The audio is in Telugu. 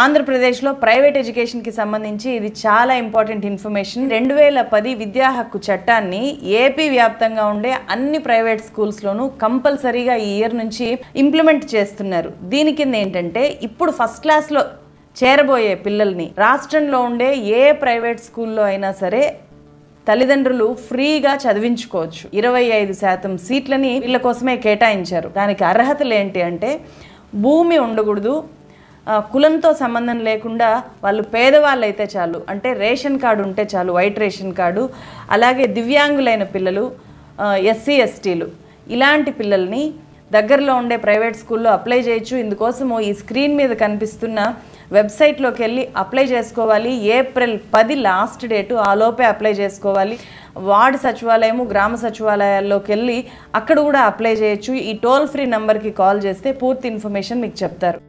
ఆంధ్రప్రదేశ్లో ప్రైవేట్ ఎడ్యుకేషన్కి సంబంధించి ఇది చాలా ఇంపార్టెంట్ ఇన్ఫర్మేషన్. రెండు వేల పది విద్యా హక్కు చట్టాన్ని ఏపీ వ్యాప్తంగా ఉండే అన్ని ప్రైవేట్ స్కూల్స్లోనూ కంపల్సరీగా ఈ ఇయర్ నుంచి ఇంప్లిమెంట్ చేస్తున్నారు. దీని కింద ఏంటంటే ఇప్పుడు ఫస్ట్ క్లాస్లో చేరబోయే పిల్లల్ని రాష్ట్రంలో ఉండే ఏ ప్రైవేట్ స్కూల్లో అయినా సరే తల్లిదండ్రులు ఫ్రీగా చదివించుకోవచ్చు. ఇరవై ఐదు శాతం సీట్లని వీళ్ళ కోసమే కేటాయించారు. దానికి అర్హతలు ఏంటి అంటే భూమి ఉండకూడదు కులంతో సంబంధం లేకుండా వాళ్ళు పేదవాళ్ళు అయితే చాలు. అంటే రేషన్ కార్డు ఉంటే చాలు వైట్ రేషన్ కార్డు అలాగే దివ్యాంగులైన పిల్లలు ఎస్సీ ఎస్టీలు. ఇలాంటి పిల్లల్ని దగ్గరలో ఉండే ప్రైవేట్ స్కూల్లో అప్లై చేయొచ్చు. ఇందుకోసము ఈ స్క్రీన్ మీద కనిపిస్తున్న వెబ్సైట్లోకి వెళ్ళి అప్లై చేసుకోవాలి. ఏప్రిల్ పది లాస్ట్ డేటు ఆ లోపే అప్లై చేసుకోవాలి. వార్డు సచివాలయము గ్రామ సచివాలయాల్లోకి వెళ్ళి అక్కడ కూడా అప్లై చేయొచ్చు. ఈ టోల్ ఫ్రీ నెంబర్కి కాల్ చేస్తే పూర్తి ఇన్ఫర్మేషన్ మీకు చెప్తారు.